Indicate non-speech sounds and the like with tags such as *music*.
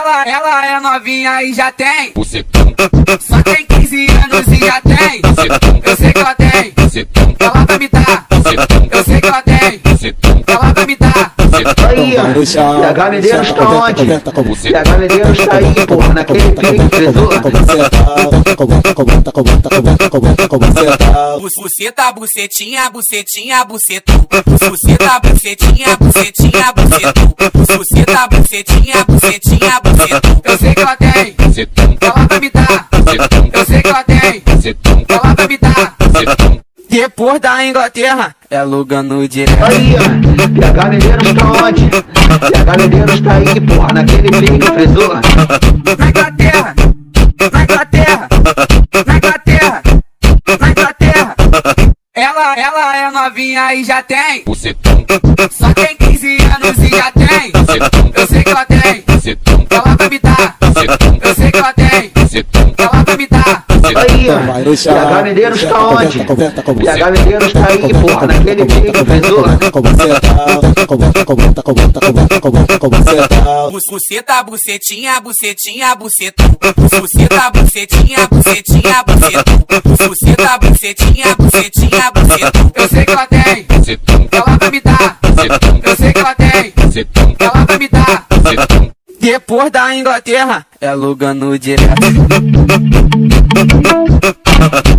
Ela, ela é novinha e já tem. Bucetão, Só tem 15 anos e já tem. bucetão, Eu sei que ela tem. bucetão, Ela vai me dar. bucetão, Eu sei que ela tem. bucetão, Ela vai me dar. bucetão, Aí, ó. PH Medeiros tá onde? PH Medeiros tá aí, porra, naquele pique, frisou? Buceta, bucetinha, bucetinha, bucetu. Buceta, bucetinha, bucetinha, bucetu. Eu sei que ela tem. Ela vai me dar. Eu sei que ela tem. Ela vai me dar. Depois da Inglaterra, é Lugano direto. Aí, ó. PH Medeiros tá onde? PH Medeiros tá aí, porra, naquele pique, frisou? Na Inglaterra, na Inglaterra, na Inglaterra, na Inglaterra. Ela, ela é novinha e já tem. Só tem 15 anos e já tem. Eu sei que ela tem. Bucetão, Ela vai me dar. bucetão, Eu sei que ela tem. bucetão, Ela vai me dar. Aí. PH Medeiros tá onde? PH Medeiros tá aí, porra, naquele pique, frisou? Buceta, bucetinha, bucetinha, bucetu. Buceta, bucetinha, bucetinha, bucetu. Buceta, bucetinha, bucetinha, bucetu. Eu sei que ela tem. bucetão, Ela vai me dar. bucetão, Eu sei que ela tem. Depois da Inglaterra, é Lugano direto. *laughs*